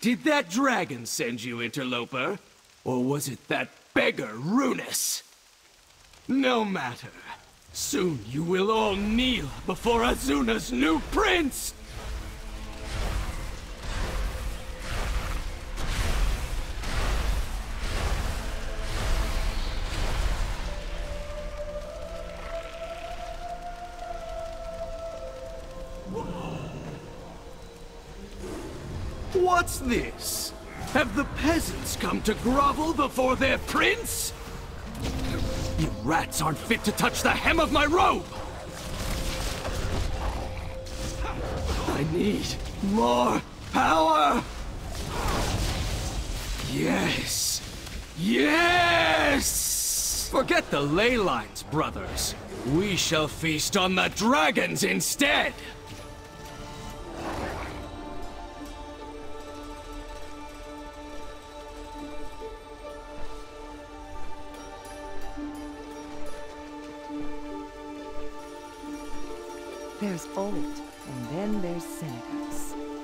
Did that dragon send you, interloper? Or was it that beggar, Runas? No matter. Soon you will all kneel before Azsuna's new prince! What's this? Have the peasants come to grovel before their prince? You rats aren't fit to touch the hem of my robe! I need more power! Yes! Yes! Forget the ley lines, brothers. We shall feast on the dragons instead! There's Old, and then there's Senegos.